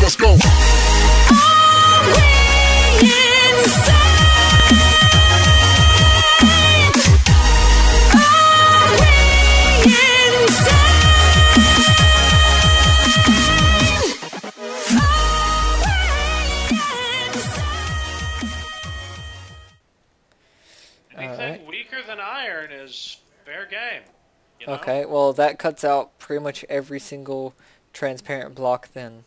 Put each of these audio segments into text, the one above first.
Let's go. Anything weaker than iron is fair game. Okay, well that cuts out pretty much every single transparent block then.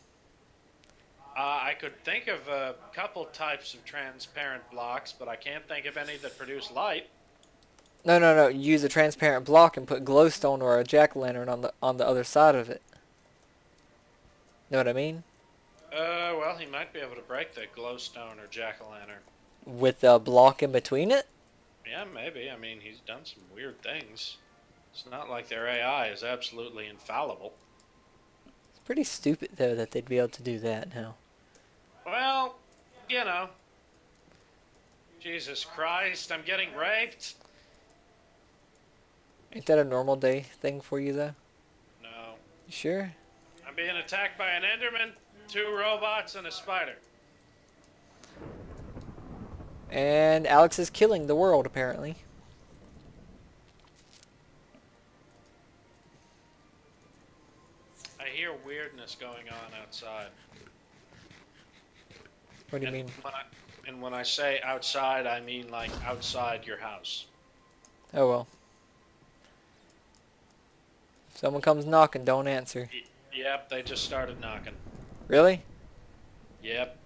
Uh, I could think of a couple types of transparent blocks, but I can't think of any that produce light. No, no, no. Use a transparent block and put glowstone or a jack-o'-lantern on the on the other side of it. Know what I mean? Uh, well, he might be able to break the glowstone or jack-o'-lantern. With a block in between it. Yeah, maybe. I mean, he's done some weird things. It's not like their AI is absolutely infallible. It's pretty stupid though that they'd be able to do that now. Well, you know. Jesus Christ, I'm getting raped. Ain't that a normal day thing for you though? No. You sure? I'm being attacked by an Enderman, two robots, and a spider. And Alex is killing the world apparently. I hear weirdness going on outside. What do you and mean? When I, and when I say outside, I mean like outside your house. Oh well. If someone comes knocking, don't answer. Y- yep, they just started knocking. Really? Yep,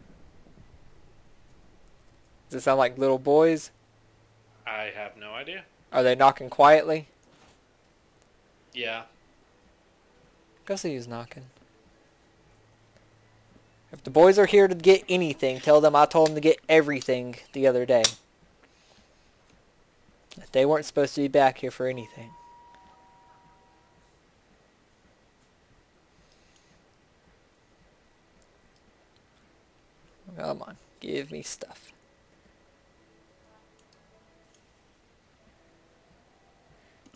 Does it sound like little boys? I have no idea. Are they knocking quietly? Yeah, Go see who's knocking. If the boys are here to get anything, tell them I told them to get everything the other day. They weren't supposed to be back here for anything. Come on, give me stuff.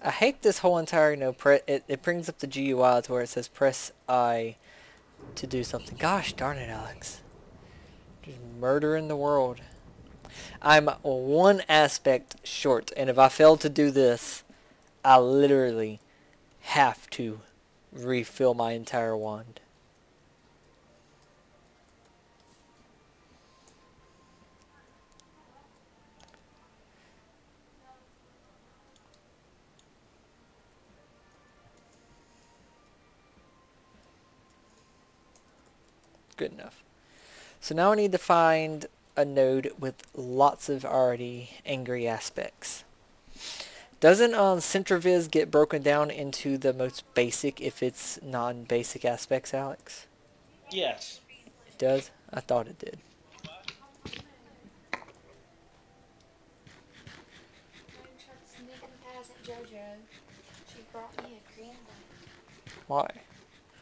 I hate this whole entire, you know, it, it brings up the GUI to where it says press I to do something. Gosh darn it, Alex. Just murdering the world. I'm one aspect short, and if I fail to do this, I literally have to refill my entire wand. Good enough. So now I need to find a node with lots of already angry aspects. Doesn't um, CentralViz get broken down into the most basic if it's non-basic aspects, Alex? yes. It does? I thought it did. I'm trying to sneak in past Aunt JoJo. She brought me a green one. Why?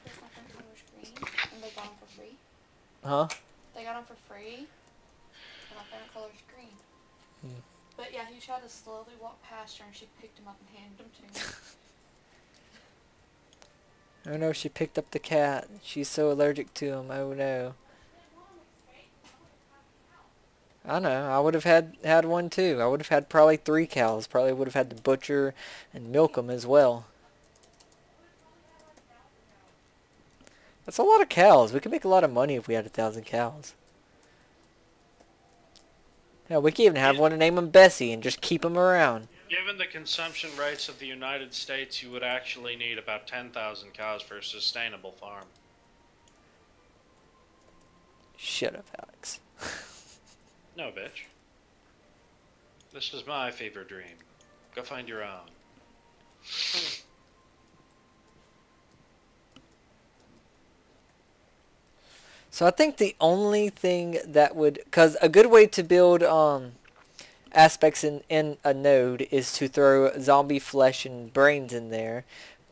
That's my friend color's green, and they got them for free. Huh? They got them for free, and my friend color's green. Hmm. But yeah, he tried to slowly walk past her, and she picked him up and handed him to me. Oh no, she picked up the cat. She's so allergic to him. Oh no. I know. I would have had had one too. I would have had probably three cows. Probably would have had to butcher and milk them as well. That's a lot of cows. We could make a lot of money if we had a thousand cows. Yeah, we could even have one and name them Bessie and just keep them around. Given the consumption rates of the United States, you would actually need about 10,000 cows for a sustainable farm. Shut up, Alex. No, bitch. This is my fever dream. Go find your own. So I think the only thing that would, because a good way to build um, aspects in, in a node is to throw zombie flesh and brains in there.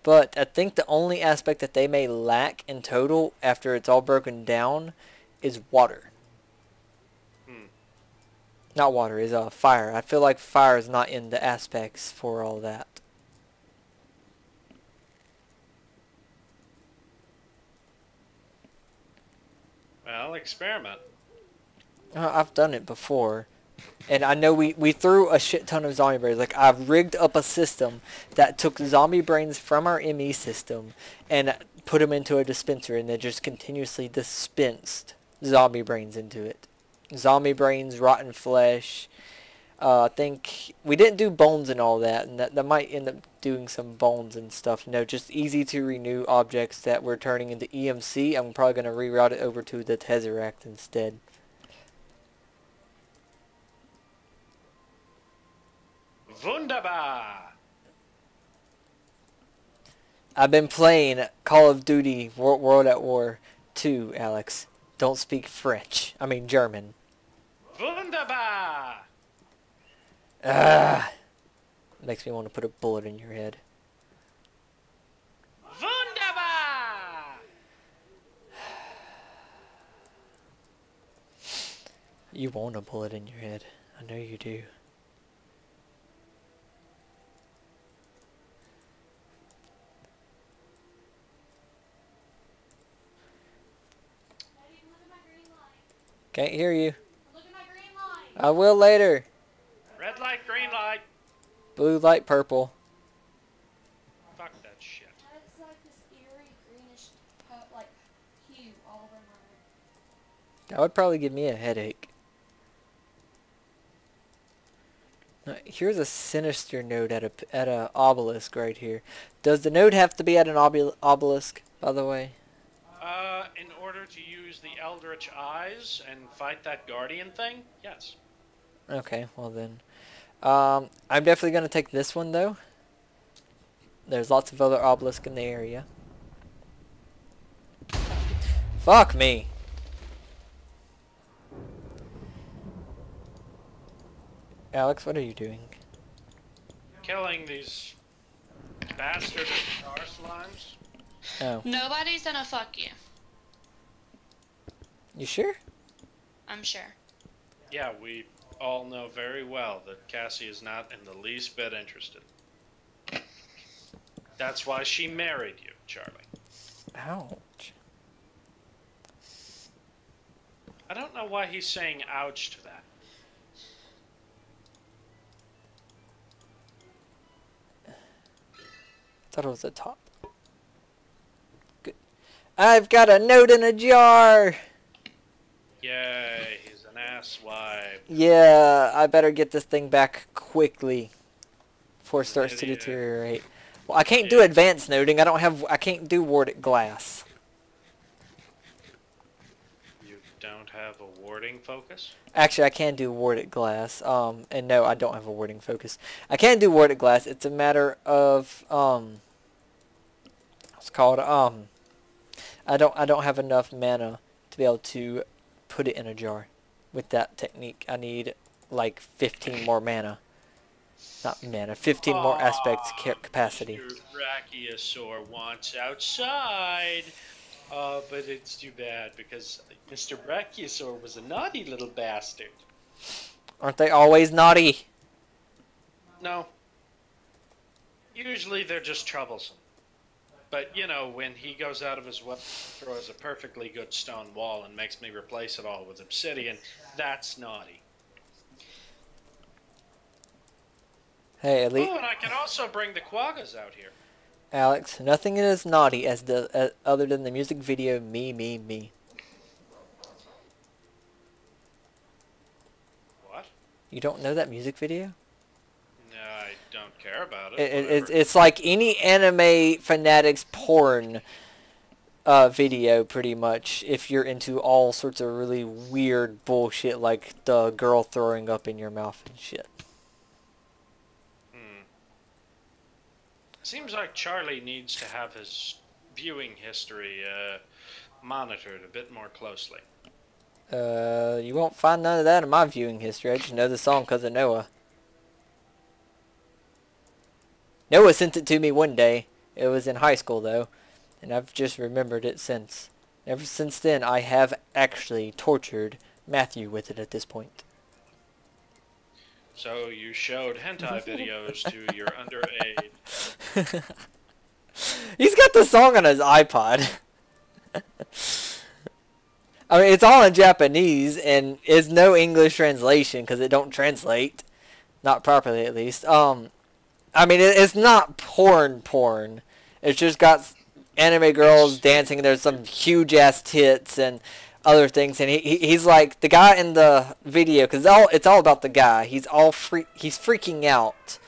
But I think the only aspect that they may lack in total after it's all broken down is water. Hmm. Not water, is uh, fire. I feel like fire is not in the aspects for all that. Well, experiment. Uh, I've done it before. And I know we, we threw a shit ton of zombie brains. Like, I've rigged up a system that took zombie brains from our ME system and put them into a dispenser and then just continuously dispensed zombie brains into it. Zombie brains, rotten flesh. Uh, I think we didn't do bones and all that, and that, that might end up doing some bones and stuff. No, just easy to renew objects that we're turning into EMC. I'm probably going to reroute it over to the Tesseract instead. Wunderbar! I've been playing Call of Duty World at War 2, Alex. Don't speak French. I mean German. Wunderbar! Ah, makes me want to put a bullet in your head. Wunderbar! You want a bullet in your head. I know you do. Daddy, look at my green light. Can't hear you. Look at my green light. I will later. Red light, green light. Blue light, purple. Fuck that shit. It's like this eerie greenish, like hue all over my room. That would probably give me a headache. Here's a sinister node at a p- at a obelisk right here. Does the node have to be at an obel- obelisk, by the way? Uh, in order to use the Eldritch Eyes and fight that Guardian thing? Yes. Okay, well then. Um, I'm definitely going to take this one, though. There's lots of other obelisks in the area. Fuck me. Alex, what are you doing? Killing these bastard star slimes? Oh, Nobody's gonna fuck you. you sure? I'm sure. Yeah, we all know very well that Cassie is not in the least bit interested. That's why she married you, Charlie. Ouch. I don't know why he's saying ouch to that. Thought it was a top. Good. I've got a node in a jar! Yay, he's an asswipe. Yeah, I better get this thing back quickly before it starts to deteriorate. Well, I can't do advanced noting. I don't have. I can't do warded glass. You don't have a warding focus? Actually, I can do warded glass. Um, and no, I don't have a warding focus. I can do warded glass. It's a matter of um. What's it called um. I don't. I don't have enough mana to be able to put it in a jar. With that technique, I need like 15 more mana. Not mana. 15 more aspects ca- capacity. Mr. Brachiosaur wants outside. Uh, but it's too bad because Mr. Brachiosaur was a naughty little bastard. Aren't they always naughty? No. Usually they're just troublesome. But, you know, when he goes out of his way, throws a perfectly good stone wall and makes me replace it all with obsidian, that's naughty. Hey, at least Oh, and I can also bring the quaggas out here. Alex, nothing is naughty as the uh, other than the music video "Me Me Me." What? You don't know that music video? I don't care about it. It, it, it's, it's like any anime fanatics porn uh, video, pretty much. If you're into all sorts of really weird bullshit, like the girl throwing up in your mouth and shit. Hmm. Seems like Charlie needs to have his viewing history uh, monitored a bit more closely. Uh, you won't find none of that in my viewing history. I just know the song because of Noah. Noah sent it to me one day. It was in high school though, and I've just remembered it since. Ever since then, I have actually tortured Matthew with it at this point. So you showed hentai videos to your underage. He's got the song on his iPod. I mean, it's all in Japanese and it's no English translation because it don't translate, not properly at least. Um, I mean, it, it's not porn porn. It's just got anime girls dancing. There's some huge ass tits and other things, and he, he he's like the guy in the video because all it's all about the guy. He's all free. He's freaking out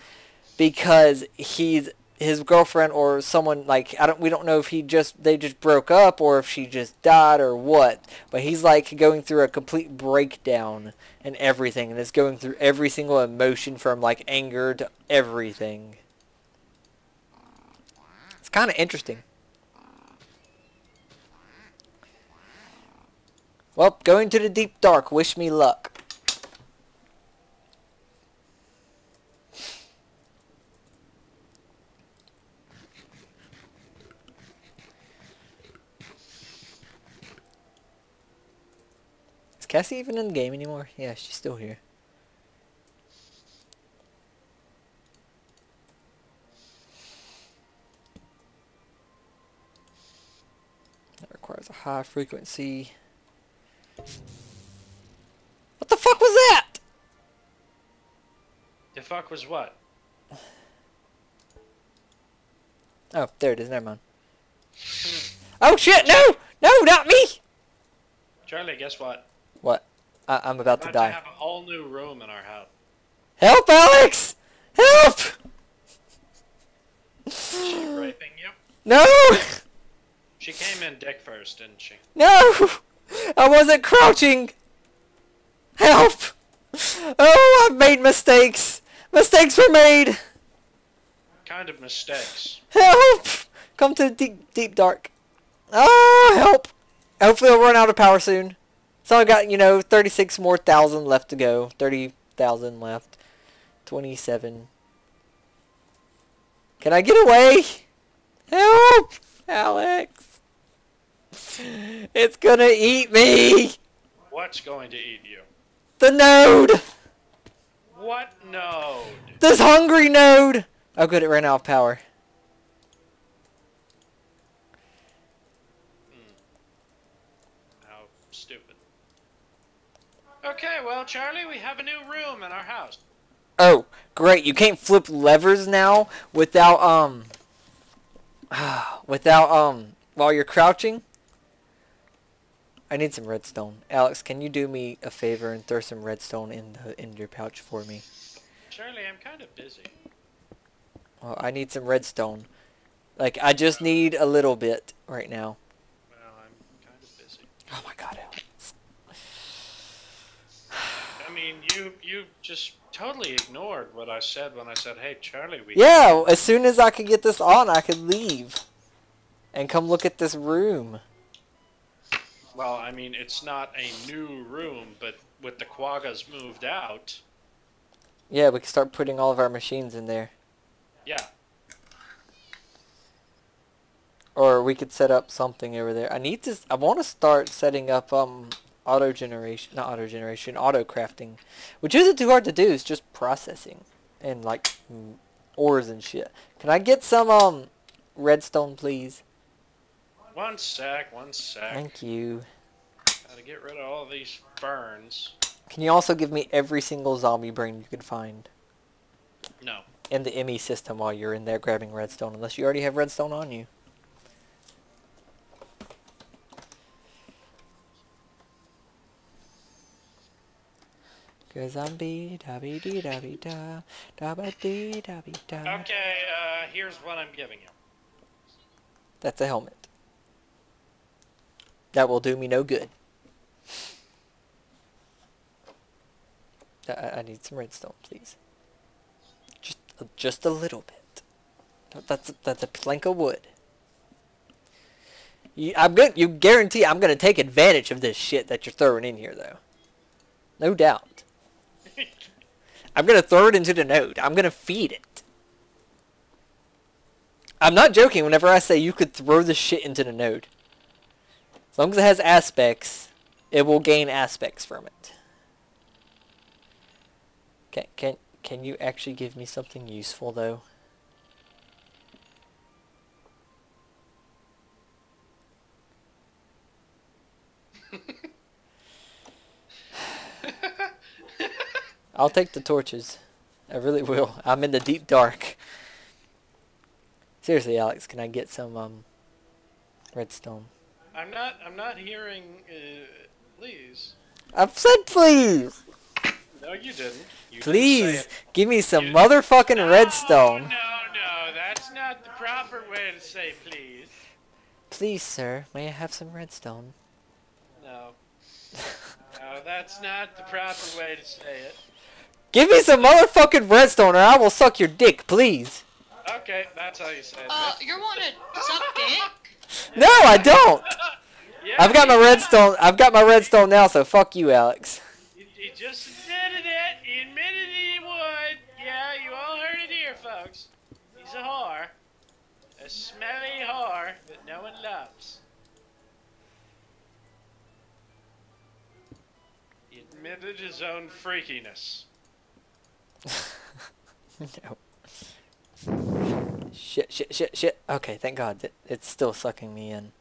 because he's his girlfriend or someone like I don't we don't know if he just they just broke up or if she just died or what but he's like going through a complete breakdown and everything and is going through every single emotion from like anger to everything. It's kind of interesting. Well going to the deep dark. Wish me luck Is Cassie even in the game anymore? Yeah, she's still here. That requires a high frequency. What the fuck was that? The fuck was what? Oh, there it is. Never mind. Oh shit! No! No, not me! Charlie, guess what? What? I- I'm about About to die. have a whole new room in our house. Help, Alex! Help! She raping you? No! She came in dick first, didn't she? No! I wasn't crouching! Help! Oh, I've made mistakes! Mistakes were made! What Kind of mistakes. Help! Come to the deep, deep dark. Oh, help! Hopefully I'll run out of power soon. So I got, you know, 36 more thousand left to go. 30,000 left. 27. Can I get away? Help! Alex! It's gonna eat me! What's going to eat you? The node! What node? This hungry node! Oh good, it ran out of power. How stupid. Okay, well, Charlie, we have a new room in our house. Oh, great. You can't flip levers now without, um, without, um, while you're crouching. I need some redstone. Alex, can you do me a favor and throw some redstone in the in your pouch for me? Charlie, I'm kind of busy. Well, I need some redstone. Like, I just need a little bit right now. Well, I'm kind of busy. Oh my god, Alex. I mean, you you just totally ignored what I said when I said, "Hey, Charlie, we." Yeah, as soon as I could get this on, I could leave. And come look at this room. Well, I mean, it's not a new room, but with the quaggas moved out, Yeah, we can start putting all of our machines in there. yeah. Or we could set up something over there. I need to. I want to start setting up um auto generation, not auto generation, auto crafting, which isn't too hard to do. It's just processing and like mm, ores and shit. Can I get some um redstone, please? One sec, one sec. Thank you. Gotta get rid of all these ferns. Can you also give me every single zombie brain you can find No. in the ME system while you're in there grabbing redstone, unless you already have redstone on you? Cause I'm be da dee da be da da ba dee da be da. Okay, uh, here's what I'm giving you. That's a helmet. That will do me no good. I- I, need some redstone, please. Just, a- just a little bit. That's that's a plank of wood. You, I'm good. You guarantee I'm gonna take advantage of this shit that you're throwing in here, though. No doubt. I'm gonna throw it into the node. I'm gonna feed it. I'm not joking whenever I say you could throw the shit into the node. As long as it has aspects, it will gain aspects from it. Can can can you actually give me something useful though? I'll take the torches. I really will. I'm in the deep dark. Seriously, Alex, can I get some um redstone? I'm not. I'm not hearing. Uh, please. I've said please. No, you didn't. You didn't Please give me some You- motherfucking No, redstone. No, no, that's not the proper way to say please. Please, sir, may I have some redstone? No. No, that's not the proper way to say it. Give me some motherfucking redstone or I will suck your dick, please. Okay, that's how you say it. Uh, you're wanting to suck dick? No, I don't. yeah, I've got my redstone. I've got my redstone now, so fuck you, Alex. He, he just admitted it. He admitted he would. Yeah, you all heard it here, folks. He's a whore. A smelly whore that no one loves. He admitted his own freakiness. No. Shit, shit, shit, shit. Okay, thank God. It, it's still sucking me in.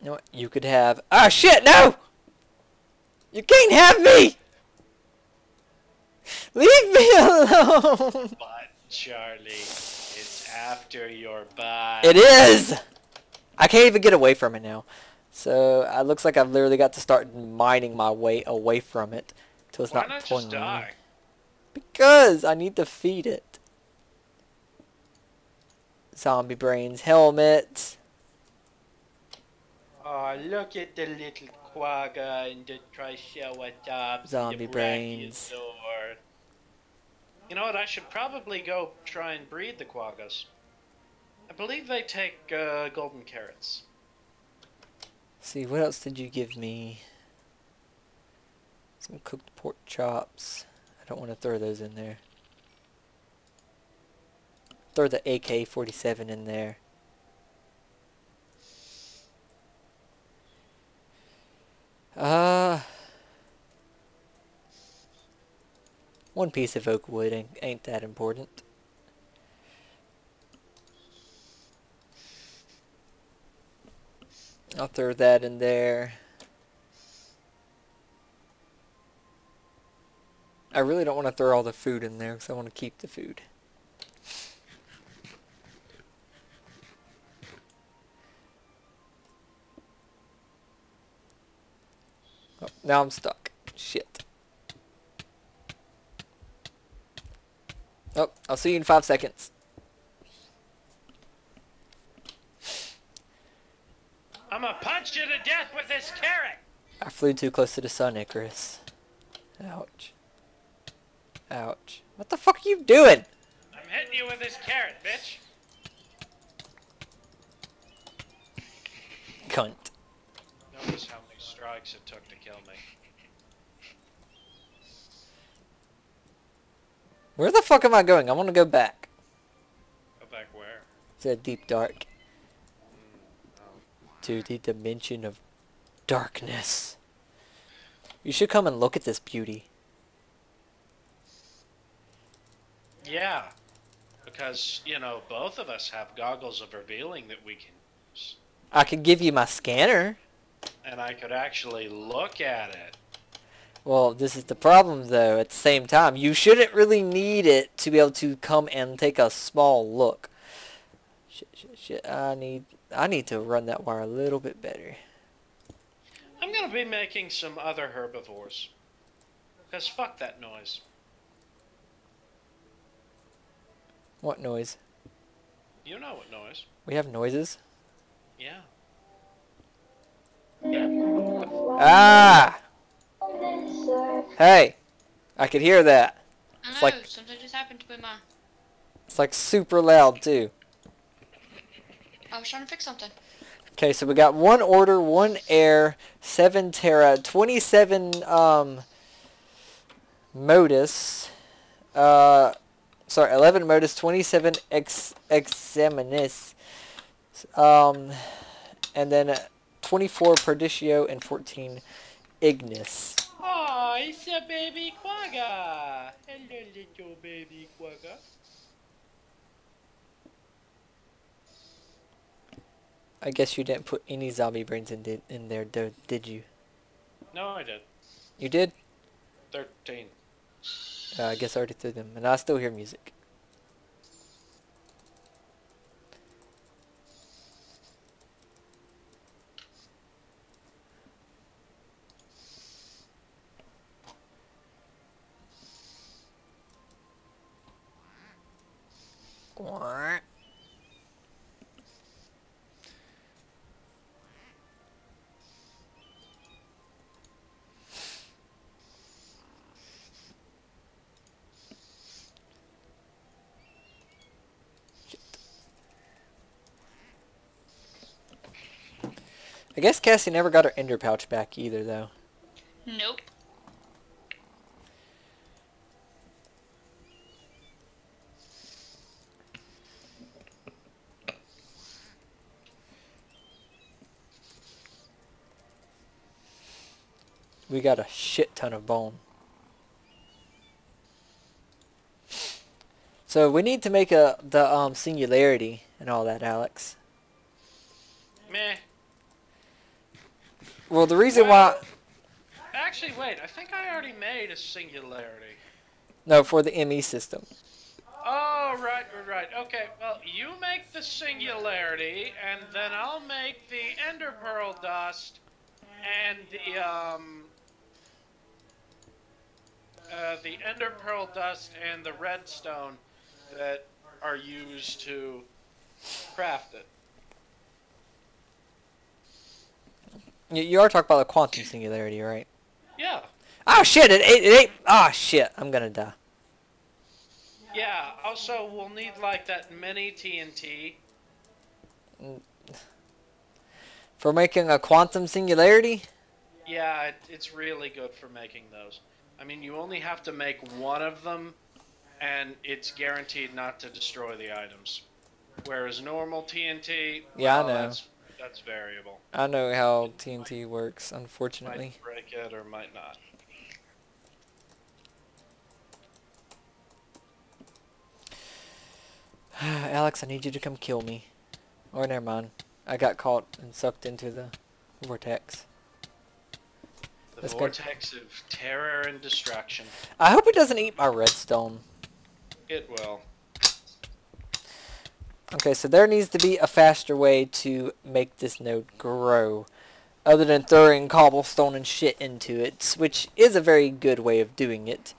You know what? You could have... Ah, shit, no! You can't have me! Leave me alone! But, Charlie, it's after your butt. It is! I can't even get away from it now. So, it looks like I've literally got to start mining my way away from it. Till it's Why not not pulling just me. Because I need to feed it. Zombie brains helmet. Oh, look at the little quagga and the triceratops. Zombie the brains. You know what? I should probably go try and breed the quaggas. I believe they take uh, golden carrots. See, what else did you give me? Some cooked pork chops. I don't want to throw those in there. Throw the AK-47 in there. Uh, one piece of oak wood ain't, ain't that important. I'll throw that in there. I really don't want to throw all the food in there because I want to keep the food. Oh, now I'm stuck. Shit. Oh, I'll see you in five seconds. I'm gonna punch you to death with this carrot! I flew too close to the sun, Icarus. Ouch. Ouch. What the fuck are you doing? I'm hitting you with this carrot, bitch! Cunt. Notice how many strikes it took to kill me. Where the fuck am I going? I want to go back. Go back where? To the deep dark. Oh. To the dimension of darkness. You should come and look at this beauty. Yeah. Because, you know, both of us have goggles of revealing that we can use. I could give you my scanner. And I could actually look at it. Well, this is the problem though. At the same time, you shouldn't really need it to be able to come and take a small look. Shit, shit, shit. I need, I need to run that wire a little bit better. I'm gonna be making some other herbivores. Because fuck that noise. What noise? You know what noise. We have noises. Yeah. Ah! Hey! I could hear that. I know, like- something just happened to my... It's like super loud too. I was trying to fix something. Okay, so we got one order, one air, seven Terra, 27 um, Modus, uh, sorry, 11 Modus, 27 ex Exanimis, um, and then uh, 24 Perditio and 14 Ignis. Oh, it's a baby quagga. Hello, little baby quagga. I guess you didn't put any zombie brains in, in there, did you? No, I did. You did? Thirteen. Uh, I guess I already threw them, and I still hear music. I guess Cassie never got her ender pouch back either, though. Nope. We got a shit ton of bone. So we need to make a the um singularity and all that, Alex. Meh. Well, the reason why Actually, wait. I think I already made a singularity. no for the ME system. Oh, right, right, right. Okay, well, you make the singularity, and then I'll make the ender pearl dust and the um uh, the ender pearl dust and the redstone that are used to craft it. You, you are talking about the quantum singularity, right? Yeah, Oh shit! It ate. It ate. Ah shit! I'm gonna die. yeah. Also, we'll need like that mini TNT. For making a quantum singularity? Yeah, it, it's really good for making those. I mean, you only have to make one of them, and it's guaranteed not to destroy the items. Whereas normal TNT, Yeah, I know. That's, that's variable. I know how TNT works, unfortunately. Might break it or might not. Alex, I need you to come kill me. Or never mind. I got caught and sucked into the vortex. The Let's go. vortex of terror and destruction. I hope it doesn't eat my redstone. It will. Okay, so there needs to be a faster way to make this node grow. Other than throwing cobblestone and shit into it, which is a very good way of doing it.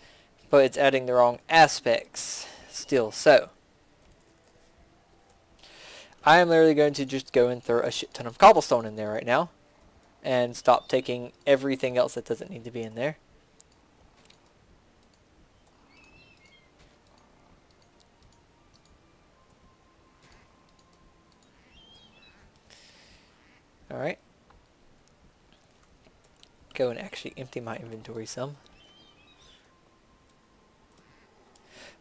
But it's adding the wrong aspects. Still so. I am literally going to just go and throw a shit ton of cobblestone in there right now. And stop taking everything else that doesn't need to be in there. Alright. Go and actually empty my inventory some.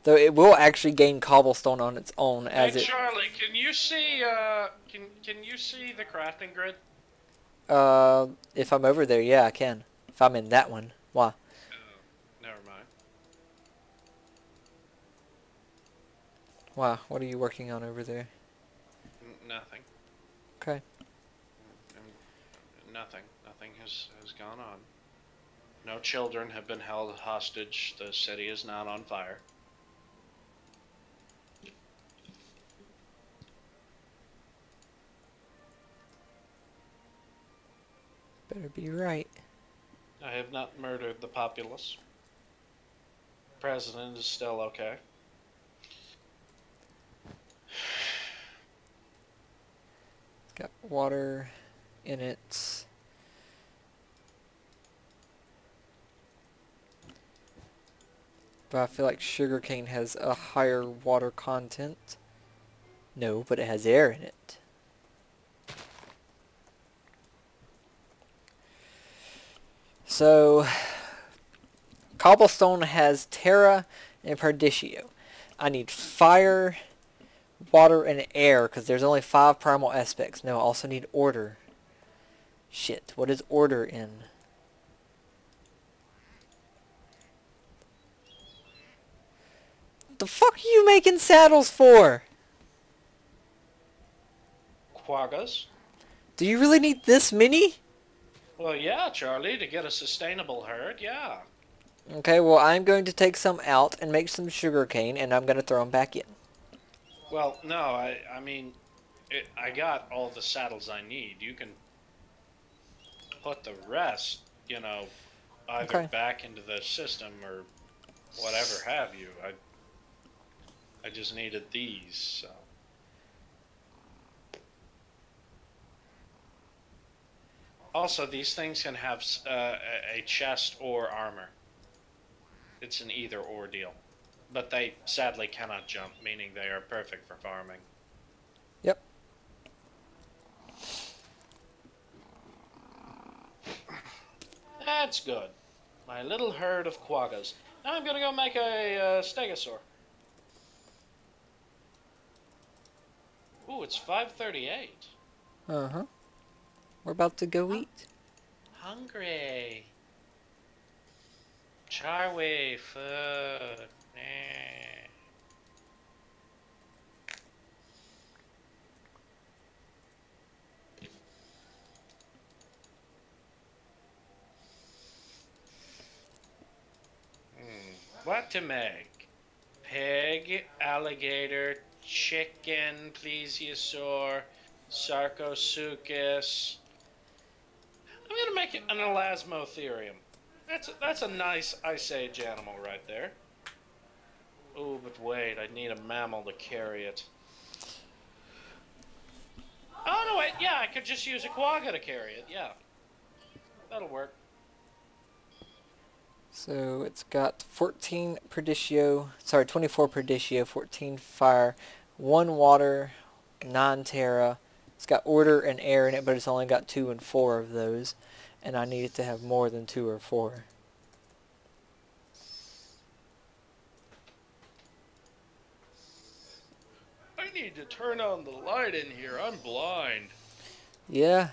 Though it will actually gain cobblestone on its own as hey, it Charlie, can you see? Uh, can can you see the crafting grid? uh if I'm over there, yeah I can. If I'm in that one. Why? Never mind. Why? What are you working on over there? N- nothing. Okay. Nothing. Nothing has, has gone on. No children have been held hostage. The city is not on fire. Better be right. I have not murdered the populace. President is still okay. Got water in it. But I feel like sugarcane has a higher water content. No, but it has air in it. So, cobblestone has terra and perditio. I need fire, water, and air because there's only five primal aspects. No, I also need order. Shit, what is order in? The fuck are you making saddles for? Quaggas? Do you really need this many? Well, yeah, Charlie, to get a sustainable herd, yeah. Okay, well I'm going to take some out and make some sugar cane, and I'm going to throw them back in. Well, no, I I mean, it, I got all the saddles I need. You can put the rest, you know, either Okay. back into the system or whatever have you. I I just needed these. So. Also, these things can have uh, a- chest or armor. It's an either or deal. But they sadly cannot jump, meaning they are perfect for farming. Yep. That's good. My little herd of quaggas. Now I'm gonna go make a uh, stegosaur. Ooh, it's 5:38. Uh huh. We're about to go eat. Hungry. Charway food. Nah. Hmm, What to make? Pig, alligator, chicken, plesiosaur, sarcosuchus. I'm gonna make it an elasmotherium. That's a, that's a nice ice age animal right there. Oh, but wait, I need a mammal to carry it. Oh no, wait, yeah, I could just use a quagga to carry it. Yeah, that'll work. So it's got 14 Perditio, sorry, 24 Perditio, 14 Fire, 1 Water, 9 Terra. It's got Order and Air in it, but it's only got 2 and 4 of those. And I need it to have more than 2 or 4. I need to turn on the light in here. I'm blind. Yeah.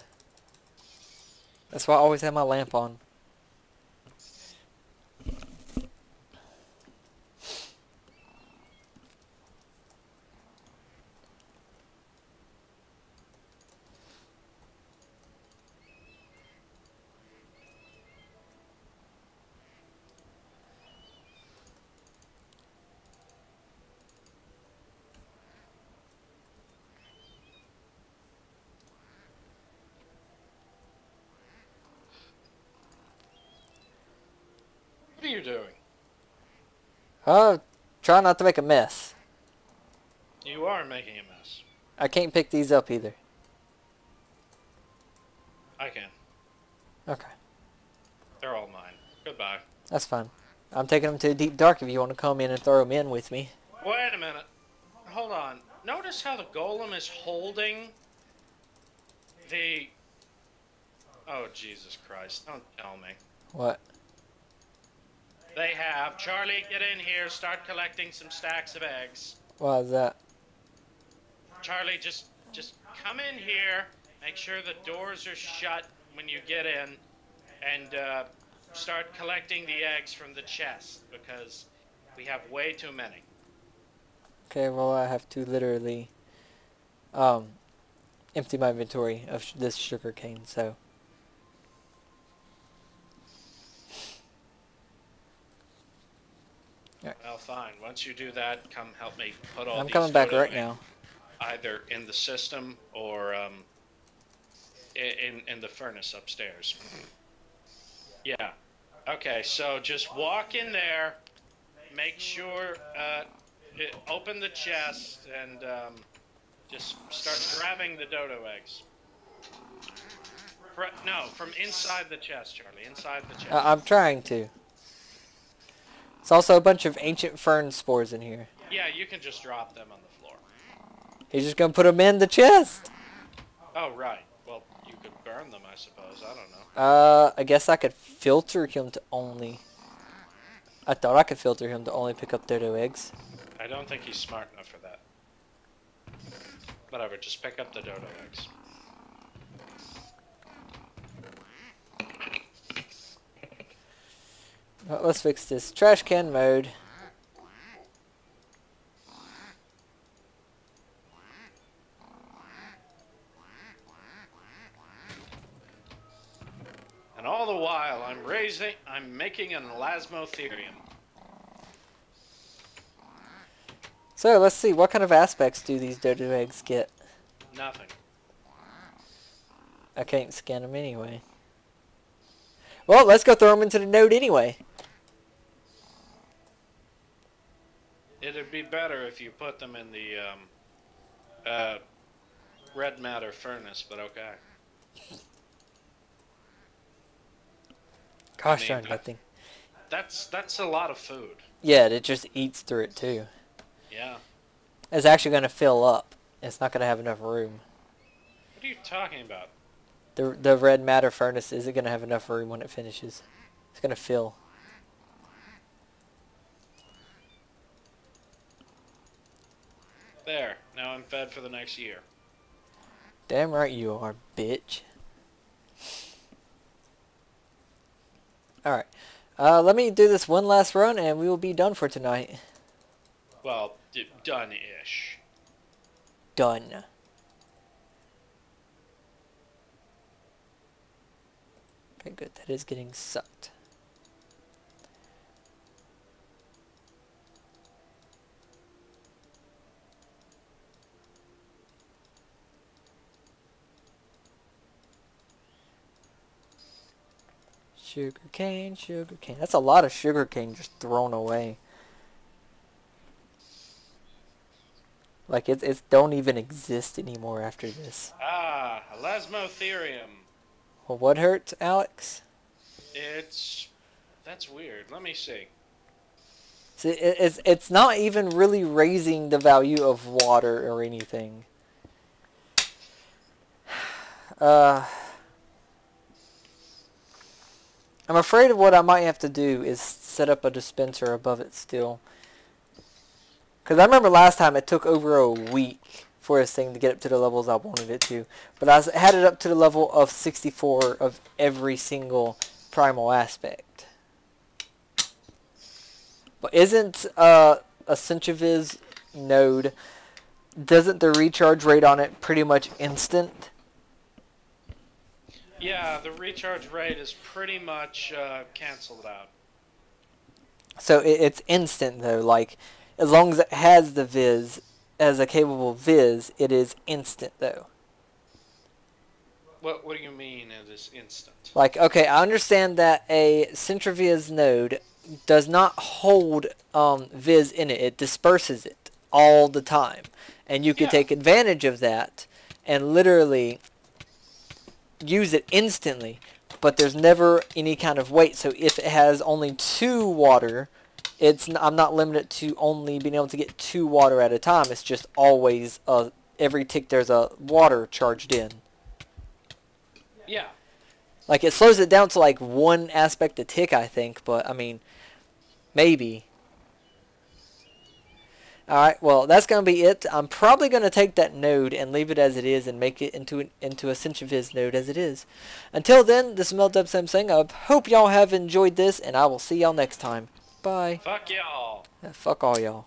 That's why I always have my lamp on. Are you doing? Oh, try not to make a mess. You are making a mess. I can't pick these up either. I can. Okay, They're all mine. Goodbye. that's fine. I'm taking them to the deep dark if you want to come in and throw them in with me. Wait a minute. Hold on. Notice how the golem is holding the. Oh, Jesus Christ. Don't tell me. What? They have. Charlie, get in here. Start collecting some stacks of eggs. What is that? Charlie, just just come in here. Make sure the doors are shut when you get in, and uh, start collecting the eggs from the chest because we have way too many. Okay, well I have to literally um, empty my inventory of sh- this sugar cane, so. Well, fine. Once you do that, come help me put all. I'm these coming back right eggs now. Either in the system or um, in in the furnace upstairs. Yeah. Okay. So just walk in there. Make sure. Uh, it, open the chest and um, just start grabbing the dodo eggs. Fr- no, from inside the chest, Charlie. Inside the chest. Uh, I'm trying to. It's also a bunch of ancient fern spores in here. yeah, you can just drop them on the floor. He's just gonna put them in the chest. Oh, right. Well, you could burn them, I suppose. I don't know. Uh, I guess I could filter him to only. I thought I could filter him to only pick up dodo eggs. I don't think he's smart enough for that. Whatever, just pick up the dodo eggs. Well, let's fix this. Trash can mode. And all the while, I'm raising, I'm making an elasmotherium. So let's see, what kind of aspects do these dodo eggs get? Nothing. I can't scan them anyway. Well, let's go throw them into the node anyway. It'd be better if you put them in the um, uh, red matter furnace, but okay. Gosh mean, that thing. That's that's a lot of food. Yeah, it just eats through it too. Yeah. It's actually going to fill up. It's not going to have enough room. What are you talking about? The the red matter furnace isn't going to have enough room when it finishes. It's going to fill. There. Now I'm fed for the next year. Damn right you are, bitch. Alright. Uh, let me do this one last run and we will be done for tonight. Well, done-ish. Done. Okay, good. That is getting sucked. Sugar cane, sugar cane. That's a lot of sugar cane just thrown away. Like it's it's don't even exist anymore after this. Ah, elasmotherium. Well, what hurts, Alex? It's that's weird. Let me see. See, it, it's it's not even really raising the value of water or anything. Uh, I'm afraid of what I might have to do is set up a dispenser above it still. Because I remember last time it took over a week for this thing to get up to the levels I wanted it to. But I had it up to the level of 64 of every single primal aspect. But isn't uh, a Centriviz node, doesn't the recharge rate on it pretty much instant? Yeah, the recharge rate is pretty much uh, canceled out. So it, it's instant though, like as long as it has the vis, as a capable vis, it is instant though. What What do you mean it is instant? Like, okay, I understand that a Centriviz node does not hold um, vis in it. It disperses it all the time. And you can Yeah. take advantage of that and literally use it instantly. But there's never any kind of wait. So if it has only two water, it's n- I'm not limited to only being able to get two water at a time. It's just always uh, every tick there's a water charged in. Yeah. Like it slows it down to like one aspect a tick, I think. But I mean, maybe. All right. Well, that's gonna be it. I'm probably gonna take that node and leave it as it is and make it into an, into a Centriviz node as it is. Until then, this is Meltub Samsung. I hope y'all have enjoyed this, and I will see y'all next time. Bye. Fuck y'all. Uh, Fuck all y'all.